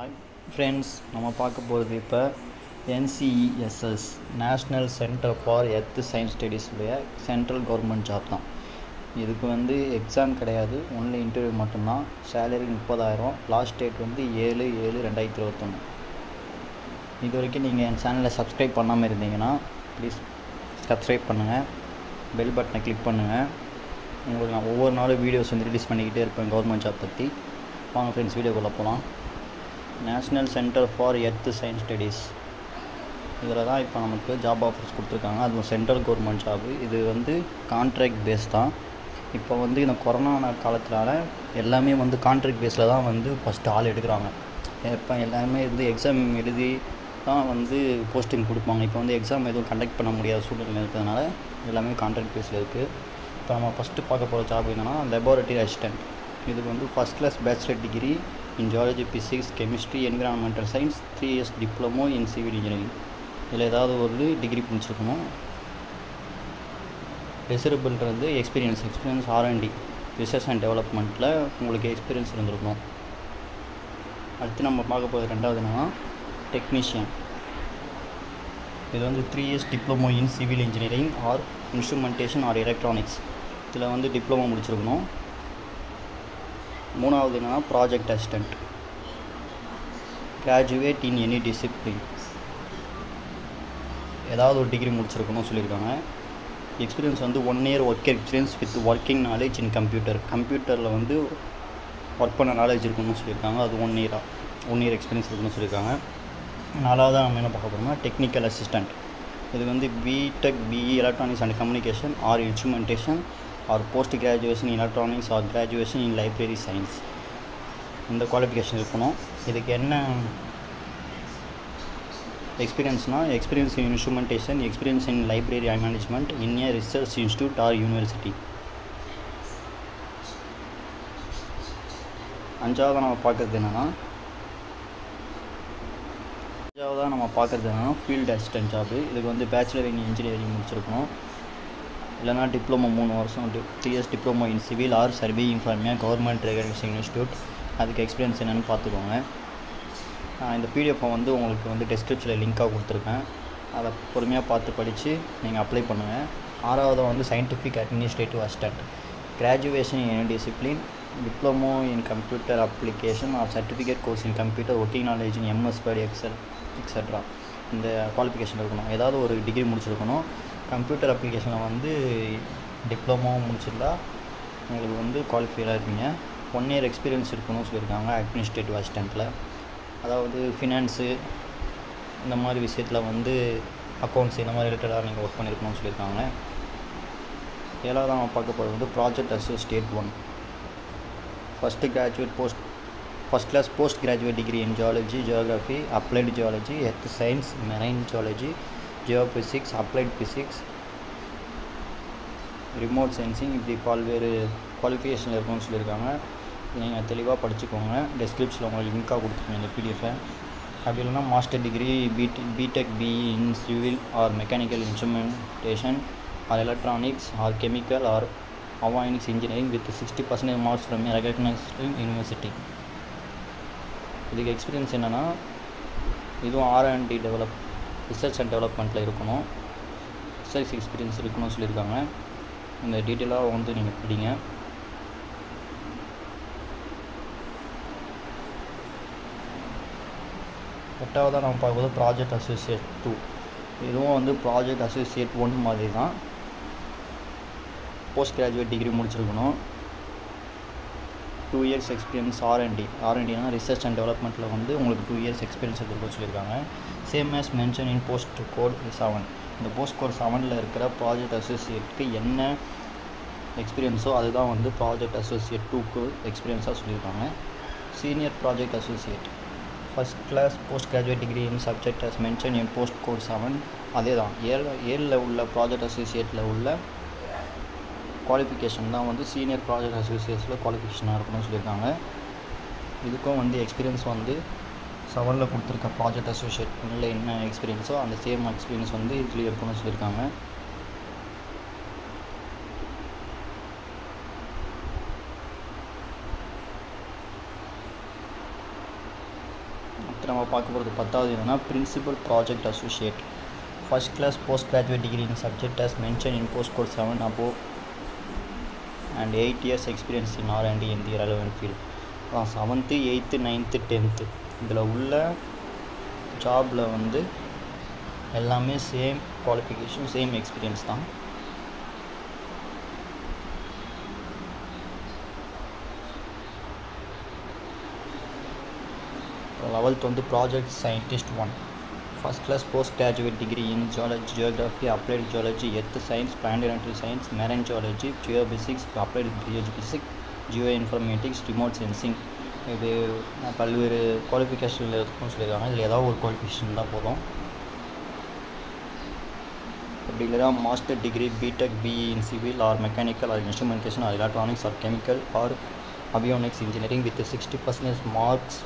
Hi friends நம்ம பார்க்க போகிறது இப்போ NCESS national centre for earth science ஸ்டடீஸுடைய central government job தான். இதுக்கு வந்து எக்ஸாம் கிடையாது. ஒன்லி இன்டர்வியூ மட்டும்தான். சேலரி முப்பதாயிரம். லாஸ்ட் டேட் வந்து ஏழு ஏழு ரெண்டாயிரத்தி இருபத்தொன்று இது வரைக்கும் நீங்கள் என் சேனலை சப்ஸ்கிரைப் பண்ணாமல் இருந்தீங்கன்னா ப்ளீஸ் சப்ஸ்கிரைப் பண்ணுங்கள் பெல் பட்டனை கிளிக் பண்ணுங்கள் உங்களுக்கு நான் ஒவ்வொரு நாளும் வீடியோஸ் வந்து ரிலீஸ் பண்ணிக்கிட்டே இருப்பேன் கவர்மெண்ட் ஜாப் பற்றி வாங்க ஃப்ரெண்ட்ஸ் வீடியோக்குள்ளே போகலாம் national centre for earth science studies இதில் தான் இப்போ நமக்கு ஜாப் ஆஃபர்ஸ் கொடுத்துருக்காங்க. அதுவும் சென்ட்ரல் கவர்மெண்ட் ஜாபு இது வந்து கான்ட்ராக்ட் பேஸ் தான். இப்போ வந்து இந்த கொரோனா காலத்தினால எல்லாமே வந்து கான்ட்ராக்ட் பேஸில் தான் வந்து ஃபஸ்ட்டு ஆள் எடுக்கிறாங்க. இப்போ எல்லாருமே வந்து எக்ஸாம் எழுதி தான் வந்து போஸ்டிங் கொடுப்பாங்க. இப்போ வந்து எக்ஸாம் எதுவும் கண்டக்ட் பண்ண முடியாத சூழ்நிலை இருக்கிறதுனால எல்லாமே கான்ட்ராக்ட் பேஸில் இருக்குது இப்போ நம்ம ஃபஸ்ட்டு பார்க்க போகிற ஜாப் என்னென்னா லெபார்ட்டரி அசிஸ்டன்ட் இதுக்கு வந்து first class bachelor degree in geology physics chemistry environmental science three years diploma in civil engineering இதில் ஏதாவது ஒரு டிகிரி முடிச்சிருக்கணும் டெசிரபிள்ன்றது experience experience R and D research and டெவலப்மெண்ட்டில் உங்களுக்கு எக்ஸ்பீரியன்ஸ் இருந்திருக்கும். அடுத்து நம்ம பார்க்க போகிறது ரெண்டாவது என்னன்னா டெக்னீஷியன் இது வந்து three years diploma in civil engineering or instrumentation or electronics இதில் வந்து டிப்ளமோ முடிச்சிருக்கணும். மூணாவது என்னன்னா project assistant graduate in any discipline ஏதாவது ஒரு டிகிரி முடிச்சிருக்கணும்னு சொல்லியிருக்காங்க. எக்ஸ்பீரியன்ஸ் வந்து one year work experience with working knowledge in computer கம்ப்யூட்டரில் வந்து ஒர்க் பண்ண நாலேஜ் இருக்கணும்னு சொல்லியிருக்காங்க. அது ஒன் இயராக ஒன் இயர் எக்ஸ்பீரியன்ஸ் இருக்குன்னு சொல்லியிருக்காங்க. நாலாவதாக நம்ம என்ன பார்க்க போகிறோம்னா டெக்னிக்கல் அசிஸ்டண்ட் இது வந்து BTech BE electronics and communication or instrumentation or post graduation in electronics or graduation in library science இந்த குவாலிஃபிகேஷன் இருக்கணும். இதுக்கு என்ன எக்ஸ்பீரியன்ஸ்னால் experience in instrumentation experience in library management in a research institute or university அஞ்சாவது நம்ம பார்க்குறது என்னென்னா அஞ்சாவதாக நம்ம பார்க்குறது என்னென்னா ஃபீல்டு அசிஸ்டன்ட் ஜாப்பு இதுக்கு வந்து பேச்சுலர் இன் இன்ஜினியரிங் முடிச்சிருக்கணும். இல்லைனா டிப்ளமோ மூணு வருஷம் three years diploma in civil or survey இன்ஃபார்மியா government recognition institute அதுக்கு எக்ஸ்பீரியன்ஸ் என்னென்னு பார்த்துக்கோங்க. இந்த பிடிஎஃப்பை வந்து உங்களுக்கு வந்து டெஸ்கிரிப்ஷனில் லிங்காக கொடுத்துருக்கேன். அதை பொறுமையாக பார்த்து படித்து நீங்கள் அப்ளை பண்ணுங்கள் ஆறாவது வந்து scientific administrative assistant graduation in discipline diploma in computer application or certificate course in computer working knowledge in MS Word Excel extra இந்த குவாலிஃபிகேஷன் இருக்கணும். ஏதாவது ஒரு டிகிரி முடிச்சிருக்கணும். கம்ப்யூட்டர் அப்ளிகேஷனில் வந்து டிப்ளமோ முடிச்சிருந்தா உங்களுக்கு வந்து குவாலிஃபைடாக இருப்பீங்க. ஒன் இயர் எக்ஸ்பீரியன்ஸ் இருக்கணும்னு சொல்லியிருக்காங்க அட்மினிஸ்ட்ரேட்டிவ் அசிஸ்டண்ட்டில் அதாவது ஃபினான்ஸு இந்த மாதிரி விஷயத்தில் வந்து அக்கௌண்ட்ஸ் இந்த மாதிரி ரிலேட்டடாக நீங்கள் ஒர்க் பண்ணியிருக்கணும்னு சொல்லியிருக்காங்க. ஏழாவது நம்ம பார்க்க போகிறது வந்து project associate one first graduate post first class post graduate degree in geology geography applied geology earth science marine geology geophysics applied physics remote sensing இப்படி பல்வேறு குவாலிஃபிகேஷன் இருக்கும்னு சொல்லியிருக்காங்க. நீங்கள் தெளிவாக படிச்சுக்கோங்க. டெஸ்கிரிப்ஷனில் உங்களுக்கு லிங்காக கொடுத்துருக்கேன் இந்த பிடிஎஃபை அப்படி இல்லைனா master degree B T B Tech B E in civil or mechanical instrumentation or electronics or chemical or avionics engineering with sixty percentage marks from recognised university இதுக்கு எக்ஸ்பீரியன்ஸ் என்னென்னா இதுவும் R and D develop research and டெவலப்மெண்ட்டில் இருக்கணும். Research experience இருக்கணும்னு சொல்லியிருக்காங்க. இந்த டீட்டெயிலாக வந்து நீங்கள் படிங்க. எட்டாவதாக நம்ம பார்க்கும்போது ப்ராஜெக்ட் அசோசியேட் டூ இதுவும் வந்து ப்ராஜெக்ட் அசோசியேட் ஒன் மாதிரி தான் போஸ்ட் கிராஜுவேட் டிகிரி முடிச்சிருக்கணும். Two years experience R and D ஆர்என்டினா research and டெவலப்மெண்ட்டில் வந்து உங்களுக்கு டூ இயர்ஸ் எக்ஸ்பீரியன்ஸ் இருக்குன்னு சொல்லியிருக்காங்க. Same as mention in post code seven இந்த போஸ்ட் கோட் செவனில் இருக்கிற ப்ராஜெக்ட் அசோசியேட்டுக்கு என்ன எக்ஸ்பீரியன்ஸோ அதுதான் வந்து ப்ராஜெக்ட் அசோசியேட் டூக்கு எக்ஸ்பீரியன்ஸாக சொல்லியிருக்காங்க senior project associate first class post graduate degree in subject as mention in post code seven அதே தான் ஏழு ஏழில் உள்ள ப்ராஜெக்ட் அசோசியேட்டில் உள்ள குவாலிஃபிகேஷன் தான் வந்து சீனியர் ப்ராஜெக்ட் அசோசியேட்ஸில் குவாலிஃபிகேஷனாக இருக்கணும்னு சொல்லியிருக்காங்க. இதுக்கும் வந்து எக்ஸ்பீரியன்ஸ் வந்து செவனில் கொடுத்துருக்க ப்ராஜெக்ட் அசோசியேட் இல்லை என்ன எக்ஸ்பீரியன்ஸோ அந்த சேம் எக்ஸ்பீரியன்ஸ் வந்து இதுலேயும் இருக்கணும்னு சொல்லியிருக்காங்க. அடுத்து நம்ம பார்க்க போகிறது பத்தாவது என்னென்னா principal project associate first class post graduate degree in subject as mention in post code seven அப்போ and eight years experience in R and in the relevant field அதான் செவன்த்து எயித்து நைன்த்து டென்த்து இதில் உள்ள ஜாபில் வந்து எல்லாமே same qualification same experience தான். Eleventh வந்து project scientist one first class post graduate degree in geology geography applied geology earth science planetary science marine geology geophysics applied geophysics geoinformatics remote sensing இது பல்வேறு குவாலிஃபிகேஷனில் இருக்கும்னு சொல்லியிருக்காங்க. இதில் ஏதாவது ஒரு குவாலிஃபிகேஷன் தான் போதும். அப்படி இல்லைனா master degree BTech BE in civil or mechanical or instrumentation or electronics or chemical or avionics engineering with sixty percentage marks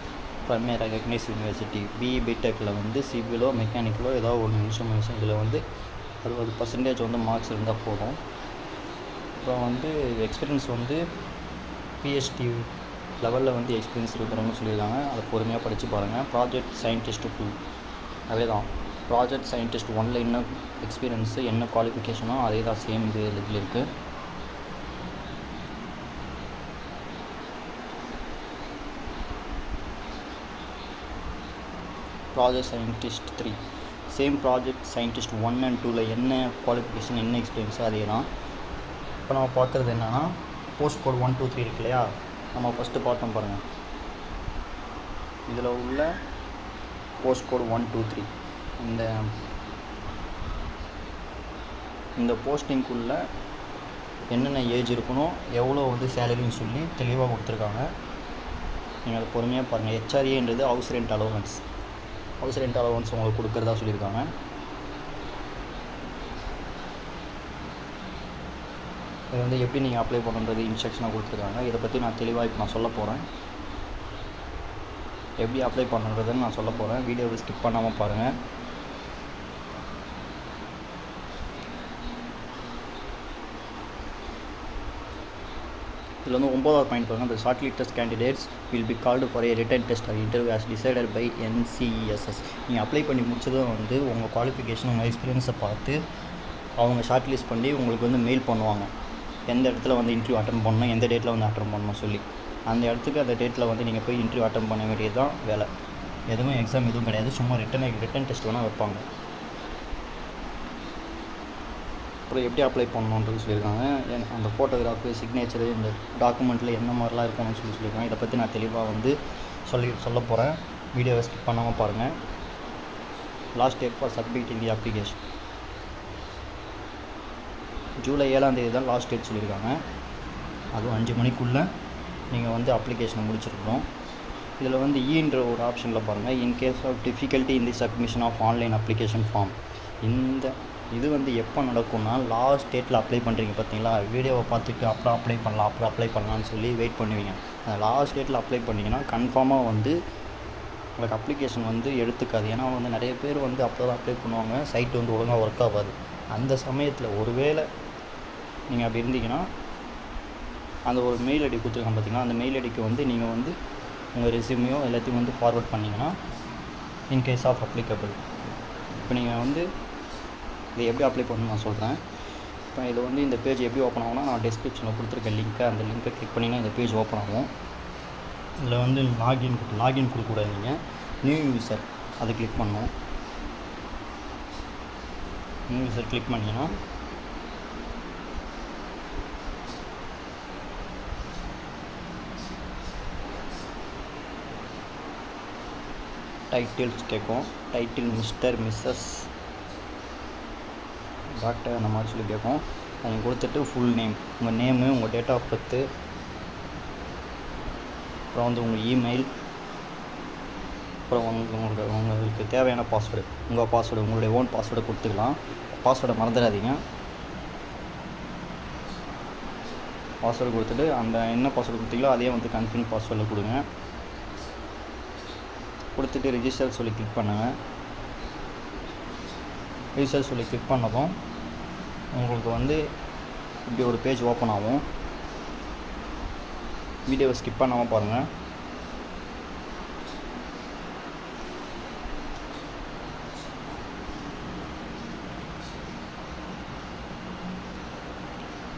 from recognised university BE பிடெக்கில் வந்து சிவிலோ மெக்கானிக்கலோ ஏதோ ஒன்று இன்ஸ்ட்ருமெண்டேஷன் இதில் வந்து அறுபது பர்சன்டேஜ் வந்து மார்க்ஸ் இருந்தால் போதும். அப்புறம் வந்து எக்ஸ்பீரியன்ஸ் வந்து பிஹெச்டி லெவலில் வந்து எக்ஸ்பீரியன்ஸ் இருக்கிறவங்க சொல்லியிருக்காங்க. அதை பொறுமையாக படித்து பாருங்கள் ப்ராஜெக்ட் சயின்டிஸ்ட் டூ அதே தான் ப்ராஜெக்ட் சயின்டிஸ்ட் ஒனில் என்ன எக்ஸ்பீரியன்ஸு என்ன குவாலிஃபிகேஷனோ அதே தான் சேம் இது இதில் இருக்குது project scientist three same project scientist one and டூவில் என்ன குவாலிஃபிகேஷன் என்ன எக்ஸ்பீரியன்ஸோ அதே தான். இப்போ நம்ம பார்க்குறது என்னென்னா post code one two three இருக்கு இல்லையா நம்ம ஃபஸ்ட்டு பார்த்தோம் பாருங்கள் இதில் உள்ள post code one two three இந்த இந்த போஸ்டிங்குள்ள என்னென்ன ஏஜ் இருக்கணும் எவ்வளோ வந்து சேலரின்னு சொல்லி தெளிவாக கொடுத்துருக்காங்க. நீங்கள் அதை பொறுமையாக பாருங்கள் ஹெச்ஆர்ஏன்றது house rent allowance house rent allowance உங்களுக்கு கொடுக்குறதா சொல்லியிருக்காங்க. இது வந்து எப்படி நீங்கள் அப்ளை பண்ணுறது இன்ஸ்ட்ரக்ஷனாக கொடுத்துருக்காங்க. இதை பற்றி நான் தெளிவாக இப்போ நான் சொல்ல போகிறேன் எப்படி அப்ளை பண்ணுறதுன்னு நான் சொல்ல போகிறேன் வீடியோவை ஸ்கிப் பண்ணாமல் பாருங்கள் இதில் வந்து ஒம்பதாவது பாயிண்ட் பாருங்கள் short shortlisted candidates will be called for a written test or interview as decided by NCESS நீங்கள் அப்ளை பண்ணி முடிச்சதும் வந்து உங்கள் குவாலிஃபிகேஷன் உங்கள் எக்ஸ்பீரியன்ஸை பார்த்து அவங்க ஷார்ட் லிஸ்ட் பண்ணி உங்களுக்கு வந்து மெயில் பண்ணுவாங்க. எந்த இடத்துல வந்து இன்டர்வியூ அட்டன் பண்ணணும் எந்த டேட்டில் வந்து அட்டன் பண்ணணும் சொல்லி. அந்த இடத்துக்கு அந்த டேட்டில் வந்து நீங்கள் போய் இன்டர்வியூ அட்டன் பண்ண வேண்டியது தான் வேலை. எதுவும் எக்ஸாம் எதுவும் கிடையாது. சும்மா ரிட்டன் ரிட்டன் டெஸ்ட் வேணால் வைப்பாங்க. அப்புறம் எப்படி அப்ளை பண்ணணுன்றது சொல்லியிருக்காங்க. அந்த ஃபோட்டோகிராஃபு சிக்னேச்சரு இந்த டாக்குமெண்ட்டில் என்ன மாதிரிலாம் இருக்கணும்னு சொல்லி சொல்லியிருக்காங்க. இதை பற்றி நான் தெளிவாக வந்து சொல்லி சொல்ல போகிறேன் வீடியோவை ஸ்கிப் பண்ணாமல் பாருங்கள் last date for submitting the application July ஏழாம் தேதி தான் லாஸ்ட் டேட் சொல்லியிருக்காங்க. அதுவும் அஞ்சு மணிக்குள்ளே நீங்கள் வந்து அப்ளிகேஷனை முடிச்சிருக்கணும். இதில் வந்து e ஈன்ற ஒரு ஆப்ஷனில் பாருங்கள் in case of difficulty in the submission of online application form இந்த இது வந்து எப்போ நடக்கும்னா லாஸ்ட் டேட்டில் அப்ளை பண்ணுறீங்க பார்த்தீங்களா? வீடியோவை பார்த்துட்டு அப்புறம் அப்ளை பண்ணலாம் அப்புறம் அப்ளை பண்ணலான்னு சொல்லி வெயிட் பண்ணுவீங்க. அந்த லாஸ்ட் டேட்டில் அப்ளை பண்ணிங்கன்னா கன்ஃபார்மாக வந்து உங்களுக்கு அப்ளிகேஷன் வந்து எடுத்துக்காது. ஏன்னா வந்து நிறைய பேர் வந்து அப்போ தான் அப்ளை பண்ணுவாங்க சைட் வந்து ஒழுங்காக ஒர்க் ஆகாது. அந்த சமயத்தில் ஒருவேளை நீங்கள் அப்படி இருந்தீங்கன்னா அந்த ஒரு மெயில் ஐடி கொடுத்துருக்காங்க பார்த்தீங்கன்னா அந்த மெயில் ஐடிக்கு வந்து நீங்கள் வந்து உங்கள் ரெசியூமையோ எல்லாத்தையும் வந்து ஃபார்வர்ட் பண்ணிங்கன்னா இன்கேஸ் ஆஃப் அப்ளிகபிள் இப்போ நீங்கள் வந்து இதை எப்படி அப்ளை பண்ணணும்னு நான் சொல்கிறேன் இப்போ இது வந்து இந்த பேஜ் எப்படி ஓப்பன் ஆகும்னா நான் டிஸ்கிரிப்ஷனில் கொடுத்துருக்க லிங்க்கை அந்த லிங்க்கை கிளிக் பண்ணிங்கன்னா இந்த பேஜ் ஓப்பன் ஆகும். இதில் வந்து லாகின் லாகின் கொடுக்கக்கூடாது நீங்கள் நியூ யூசர் அதை கிளிக் பண்ணணும். நியூ யூசர் கிளிக் பண்ணிங்கன்னா டைட்டில்ஸ் கேட்கும். டைட்டில் மிஸ்டர் மிஸ்ஸஸ் டாக்டர் அந்த மாதிரி சொல்லி கேட்கும் அவங்க கொடுத்துட்டு ஃபுல் நேம் உங்கள் நேமு உங்கள் டேட் ஆஃப் பர்த்து அப்புறம் வந்து உங்கள் இமெயில் அப்புறம் உங்களுக்கு உங்களுக்கு தேவையான பாஸ்வேர்டு உங்கள் பாஸ்வேர்டு உங்களுடைய ஓன் பாஸ்வேர்டை கொடுத்துக்கலாம். பாஸ்வேர்டை மறந்துடாதீங்க. பாஸ்வேர்டு கொடுத்துட்டு அந்த என்ன பாஸ்வேர்டு கொடுத்தீங்களோ அதே வந்து கன்ஃபியூன் பாஸ்வேர்டில் கொடுங்க. கொடுத்துட்டு ரிஜிஸ்டர் சொல்லி கிளிக் பண்ணுங்கள் ரீசார்ஜ் சொல்லி கிளிக் பண்ணதும் உங்களுக்கு வந்து இப்படி ஒரு பேஜ் ஓப்பன் ஆகும். வீடியோவை ஸ்கிப் பண்ணாமல் பாருங்கள்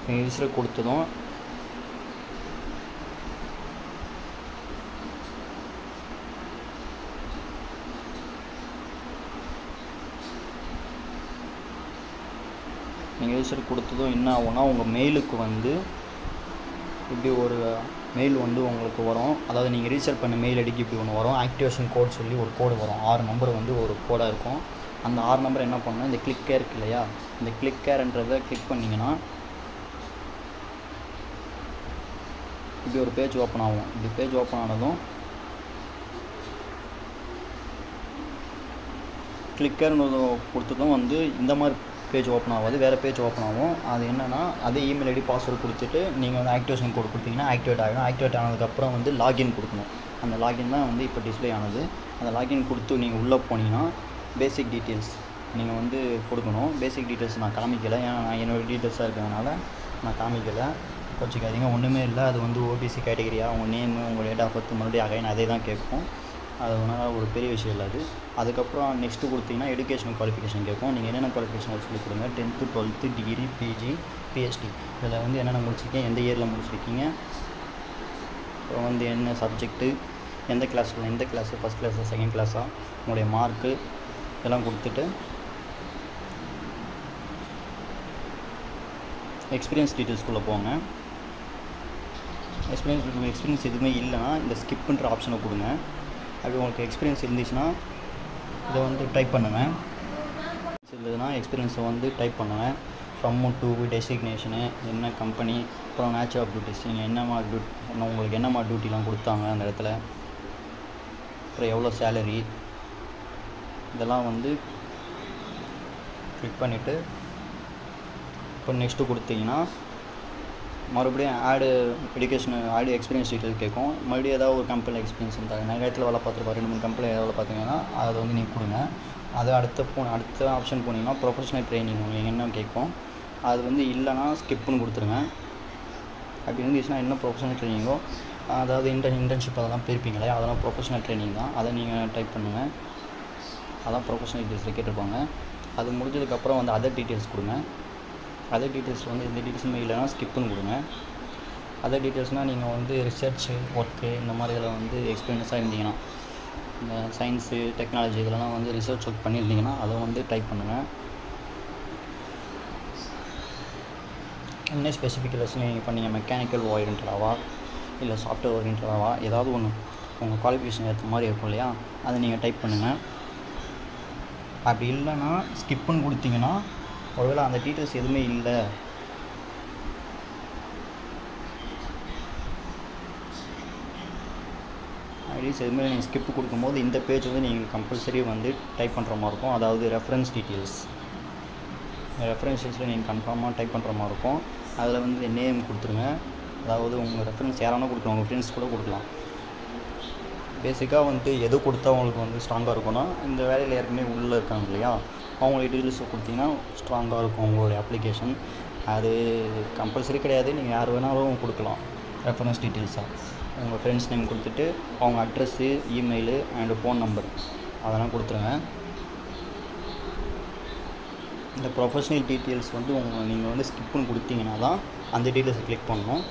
நீங்கள் ரிஜிஸ்டர் கொடுத்ததும் நீங்கள் ரிஜிஸ்டர் கொடுத்ததும் என்ன ஆகும்னா உங்கள் மெயிலுக்கு வந்து இப்படி ஒரு மெயில் வந்து உங்களுக்கு வரும். அதாவது நீங்கள் ரீசர்ச் பண்ண மெயில் ஐடிக்கு இப்படி ஒன்று வரும். ஆக்டிவேஷன் கோட் சொல்லி ஒரு கோடு வரும். ஆறு நம்பர் வந்து ஒரு கோடாக இருக்கும். அந்த ஆறு நம்பர் என்ன பண்ணணும் இந்த கிளிக் கேர் இருக்கு இல்லையா? இந்த கிளிக் கேர்ன்றதை கிளிக் பண்ணிங்கன்னா இப்படி ஒரு பேஜ் ஓப்பன் ஆகும். இப்படி பேஜ் ஓப்பன் ஆனதும் கிளிக்கர்னு கொடுத்ததும் வந்து இந்த மாதிரி பேஜ் ஓப்பன் ஆகாது வேறு பேஜ் ஓப்பன் ஆகும். அது என்னென்னா அதே இமெயில் ஐடி பாஸ்வேர்டு கொடுத்துட்டு நீங்கள் வந்து ஆக்டிவேஷன் கோட் கொடுத்தீங்கன்னா ஆக்டிவேட் ஆகிடும் ஆக்டிவேட் ஆனதுக்கப்புறம் வந்து லாகின் கொடுக்கணும். அந்த லாகின் தான் வந்து இப்போ டிஸ்ப்ளே ஆனது. அந்த லாகின் கொடுத்து நீங்கள் உள்ளே போனீங்கன்னா பேசிக் டீட்டெயில்ஸ் நீங்கள் வந்து கொடுக்கணும். பேசிக் டீட்டெயில்ஸ் நான் காமிக்கலை. ஏன்னா நான் என்னோடய டீட்டெயில்ஸாக இருக்கிறதுனால நான் காமிக்கலை. கொஞ்சிக்காதீங்க ஒன்றுமே இல்லை. அது வந்து ஓபிசி கேட்டகரியாக உங்கள் நேமு உங்கள் டேட் ஆஃப் பர்த் மறுபடியும் அகைன் அதே தான் கேட்கும். அது ஒன்றும் ஒரு பெரிய விஷயம் இல்லை அது. அதுக்கப்புறம் நெக்ஸ்ட்டு கொடுத்தீங்கன்னா எடுகேஷன் குவாலிஃபிகேஷன் கேட்கும். நீங்கள் என்னென்ன குவாலிஃபிகேஷன் சொல்லி கொடுங்க. Tenth twelfth degree PG PhD இதில் வந்து என்னென்ன முடிச்சிருக்கீங்க? எந்த இயரில் முடிச்சிருக்கீங்க? அப்புறம் வந்து என்ன சப்ஜெக்ட்டு எந்த கிளாஸில் எந்த கிளாஸு ஃபஸ்ட் கிளாஸா செகண்ட் கிளாஸா உங்களுடைய மார்க்கு இதெல்லாம் கொடுத்துட்டு எக்ஸ்பீரியன்ஸ் டீட்டெயில்ஸ்குள்ளே போங்க. எக்ஸ்பீரியன்ஸ் எக்ஸ்பீரியன்ஸ் எதுவுமே இல்லைன்னா இந்த ஸ்கிப்புன்ற ஆப்ஷனை கொடுங்க. அப்படி உங்களுக்கு எக்ஸ்பீரியன்ஸ் இருந்துச்சுன்னா இதை வந்து டைப் பண்ணுவேன். இருந்ததுன்னா எக்ஸ்பீரியன்ஸை வந்து டைப் பண்ணுவேன். ஃப்ரம் டூ டெசிக்னேஷனு என்ன கம்பெனி அப்புறம் நேச்சர் ஆஃப் டியூட்டிஸ் நீங்கள் என்னமா டியூட் உங்களுக்கு என்னமா டியூட்டிலாம் கொடுத்தாங்க அந்த இடத்துல. அப்புறம் எவ்வளோ சேலரி இதெல்லாம் வந்து கிளிக் பண்ணிவிட்டு இப்போ நெக்ஸ்ட்டு கொடுத்தீங்கன்னா மறுபடியும் ஆடு எஜுகேஷன் ஆடு எக்ஸ்பீரியன்ஸ் டீட்டெயில் கேட்கும். மறுபடியும் ஏதாவது ஒரு கம்பெனியில் எக்ஸ்பீரியன்ஸ் இருந்தாங்க நிறைய இடத்துல வேலை பார்த்துருப்பா ரெண்டு மூணு கம்பெனியில் வேலை பார்த்தீங்கன்னா அதை வந்து நீங்கள் கொடுங்க. அது அடுத்த போன அடுத்த ஆப்ஷன் போனீங்கன்னா ப்ரொஃபஷனல் ட்ரைனிங் உங்களுக்கு என்ன கேட்கும். அது வந்து இல்லைன்னா ஸ்கிப்னு கொடுத்துருங்க. அப்படி இருந்துச்சுன்னா என்ன ப்ரொஃபஷனல் ட்ரைனிங்கோ அதாவது இன்டர் இன்டர்ன்ஷிப் அதெல்லாம் போயிருப்பீங்களே அதெல்லாம் ப்ரொஃபஷனல் ட்ரைனிங் தான். அதை நீங்கள் டைப் பண்ணுங்கள் அதான் ப்ரொஃபஷனல் டீட்டெயில்ஸில் கேட்டிருப்பாங்க. அது முடிஞ்சதுக்கப்புறம் வந்து அதர் டீட்டெயில்ஸ் கொடுங்க. அதர் டீட்டெயில்ஸ் வந்து எந்த டீட்டெயில்ஸுமே இல்லைன்னா ஸ்கிப்புன்னு கொடுங்க. அதர் டீட்டெயில்ஸ்னால் நீங்கள் வந்து ரிசர்ச்சு ஒர்க்கு இந்த மாதிரி இதில் வந்து எக்ஸ்பீரியன்ஸாக இருந்தீங்கன்னா இந்த சயின்ஸு டெக்னாலஜி இதெல்லாம் வந்து ரிசர்ச் ஒர்க் பண்ணியிருந்தீங்கன்னா அதை வந்து டைப் பண்ணுங்கள் என்ன ஸ்பெசிஃபிகேஷன் நீங்கள் பண்ணீங்க? மெக்கானிக்கல் ஓரியன்டாவா இல்லை சாஃப்ட்வேர் ஓரியன்டாவா ஏதாவது ஒன்று உங்கள் குவாலிஃபிகேஷன் ஏற்ற மாதிரி இருக்கும் இல்லையா? அதை நீங்கள் டைப் பண்ணுங்கள் அப்படி இல்லைன்னா ஸ்கிப்புன்னு கொடுத்தீங்கன்னா ஒருவேளை அந்த டீட்டெயில்ஸ் எதுவுமே இல்லை. ஐடிஸ் எதுவுமே நீங்கள் ஸ்கிப் கொடுக்கும்போது இந்த பேஜ் வந்து நீங்கள் கம்பல்சரி வந்து டைப் பண்ணுற மாதிரி இருக்கும். அதாவது ரெஃபரன்ஸ் டீட்டெயில்ஸ் ரெஃபரன்ஸ் டீட்டெயில்ஸில் நீங்கள் கன்ஃபார்மாக டைப் பண்ணுற மாதிரி இருக்கும். அதில் வந்து நேம் கொடுத்துருங்க. அதாவது உங்கள் ரெஃபரன்ஸ் யாரானா கொடுக்கலாம். உங்கள் ஃப்ரெண்ட்ஸ் கூட கொடுக்கலாம். பேசிக்காக வந்துட்டு எது கொடுத்தா உங்களுக்கு வந்து ஸ்ட்ராங்காக இருக்கும்னா இந்த வேலையில் ஏற்கனவே உள்ளே இருக்காங்க இல்லையா? அவங்களுக்கு டீட்டெயில்ஸ் கொடுத்தீங்கன்னா ஸ்ட்ராங்காக இருக்கும் உங்களுடைய அப்ளிகேஷன் அது கம்பல்சரி கிடையாது. நீங்கள் யார் வேணாலும் கொடுக்கலாம். ரெஃபரன்ஸ் டீட்டெயில்ஸாக உங்கள் ஃப்ரெண்ட்ஸ் நேம் கொடுத்துட்டு அவங்க address email and phone number அதெல்லாம் கொடுத்துருங்க. இந்த ப்ரொஃபஷ்னல் டீட்டெயில்ஸ் வந்து உங்கள் நீங்கள் வந்து ஸ்கிப்புன்னு கொடுத்தீங்கன்னா தான் அந்த டீட்டெயில்ஸை கிளிக் பண்ணணும்.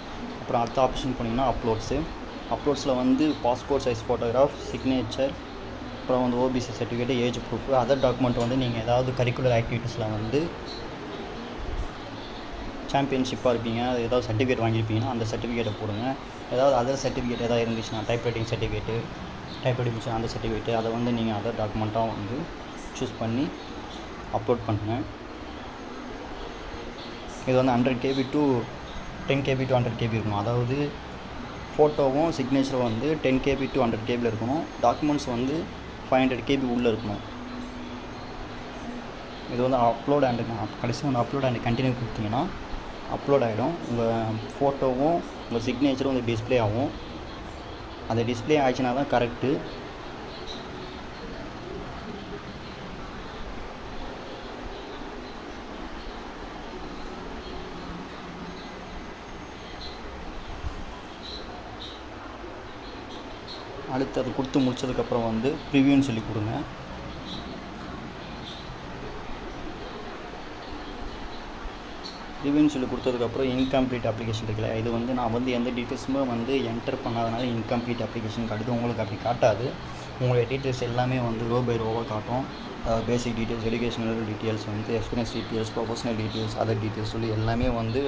அப்புறம் அடுத்த ஆப்ஷன் போனீங்கன்னா அப்லோட்ஸு அப்லோட்ஸில் வந்து பாஸ்போர்ட் சைஸ் ஃபோட்டோகிராஃப் சிக்னேச்சர் அப்புறம் வந்து OBC certificate age proof other document வந்து நீங்கள் ஏதாவது கரிக்குலர் ஆக்டிவிட்டீஸில் வந்து சாம்பியன்ஷிப்பாக இருப்பீங்க அது ஏதாவது சர்டிஃபிகேட் வாங்கியிருப்பீங்கன்னா அந்த சர்டிஃபிகேட்டை போடுங்க. ஏதாவது அதர் சர்டிஃபிகேட் ஏதாவது இருந்துச்சுன்னா type writing certificate type writing அந்த சர்டிஃபிகேட்டு அதை வந்து நீங்கள் அதர் டாக்குமெண்ட்டாக வந்து சூஸ் பண்ணி அப்லோட் பண்ணுங்கள் இது வந்து hundred KB to ten KB to hundred KB இருக்கணும். அதாவது ஃபோட்டோவும் சிக்னேச்சரும் வந்து டென் கேபி டு ஹண்ட்ரட் கேபியில் இருக்கணும். டாக்குமெண்ட்ஸ் வந்து ஃபைவ் ஹண்ட்ரட் கேபி உள்ளே இருக்கணும். இது வந்து அப்லோட் அண்டு கடைசி வந்து அப்லோட் அண்ட் கண்டினியூ கொடுத்தீங்கன்னா அப்லோட் ஆகிடும் உங்கள் ஃபோட்டோவும் உங்கள் சிக்னேச்சரும் வந்து டிஸ்ப்ளே ஆகும். அந்த டிஸ்ப்ளே ஆச்சுன்னா தான் கரெக்டு அடுத்து அது கொடுத்து முடிச்சதுக்கப்புறம் வந்து ப்ரிவியூன்னு சொல்லி கொடுங்க. ரிவ்யூன்னு சொல்லி கொடுத்ததுக்கப்புறம் இன்கம்ப்ளீட் அப்ளிகேஷன் இருக்குல்ல இது வந்து நான் வந்து எந்த டீட்டெயில்ஸுமே வந்து என்டர் பண்ணாதனால இன்கம்ப்ளீட் அப்ளிகேஷன் காட்டுது. உங்களுக்கு அப்படி காட்டாது. உங்களுடைய டீட்டெயில்ஸ் எல்லாமே வந்து ரோ பை ரோவாக காட்டும். பேசிக் டீட்டெயில்ஸ் எஜுகேஷனல் டீட்டெயில்ஸ் வந்து experience details professional details other details சொல்லி எல்லாமே வந்து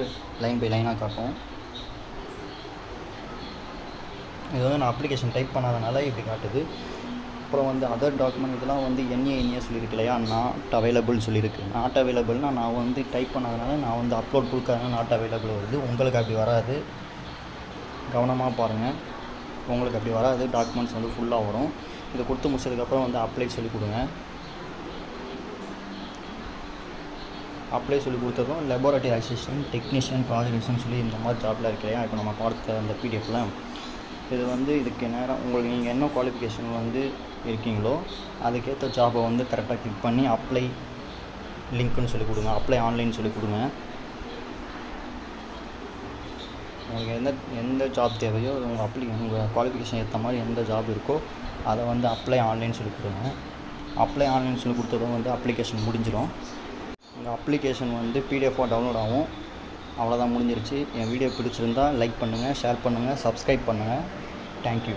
லைன் பை லைனாக காட்டும். இது வந்து நான் அப்ளிகேஷன் டைப் பண்ணாதனால இப்படி காட்டுது. அப்புறம் வந்து அதர் டாக்குமெண்ட் இதெல்லாம் வந்து என்ஏ என்ஏ சொல்லியிருக்கு இல்லையா? நாட் அவைலபிள்னு சொல்லியிருக்கு. நாட் அவைலபிள்னால் நான் வந்து டைப் பண்ணாதனால நான் வந்து அப்லோட் கொடுக்காதனால நாட் அவைலபிள் வருது. உங்களுக்கு அப்படி வராது. கவனமாக பாருங்கள் உங்களுக்கு அப்படி வராது. டாக்குமெண்ட்ஸ் வந்து ஃபுல்லாக வரும். இதை கொடுத்து முடிச்சதுக்கப்புறம் வந்து அப்ளை சொல்லி கொடுங்க. அப்ளை சொல்லி கொடுத்ததும் லெபார்ட்டரி அசிஸ்டன்ட் டெக்னீஷியன் ப்ராஜெக்ட்ஸ்னு சொல்லி இந்த மாதிரி ஜாப்பில் இல்லையா? இப்போ நம்ம பார்த்த அந்த பிடிஎஃப்பில் இது வந்து இதுக்கு நேரம் உங்களுக்கு நீங்கள் என்ன குவாலிஃபிகேஷன் வந்து இருக்கீங்களோ அதுக்கேற்ற ஜாபை வந்து கரெக்டாக கிளிக் பண்ணி அப்ளை லிங்க்குன்னு சொல்லி கொடுங்க. அப்ளை ஆன்லைன் சொல்லி கொடுங்க. உங்களுக்கு எந்த எந்த ஜாப் தேவையோ உங்கள் அப்ளி உங்கள் குவாலிஃபிகேஷன் ஏற்ற மாதிரி எந்த ஜாப் இருக்கோ அதை வந்து அப்ளை ஆன்லைன் சொல்லி கொடுங்க. அப்ளை ஆன்லைன் சொல்லி கொடுத்ததும் வந்து அப்ளிகேஷன் முடிஞ்சிடும் உங்கள் அப்ளிகேஷன் வந்து பிடிஎஃபாக டவுன்லோட் ஆகும். அவ்வளோதான் முடிஞ்சிருச்சு. என் வீடியோ பிடிச்சிருந்தால் லைக் பண்ணுங்கள் ஷேர் பண்ணுங்கள் சப்ஸ்கிரைப் பண்ணுங்கள் தேங்க்யூ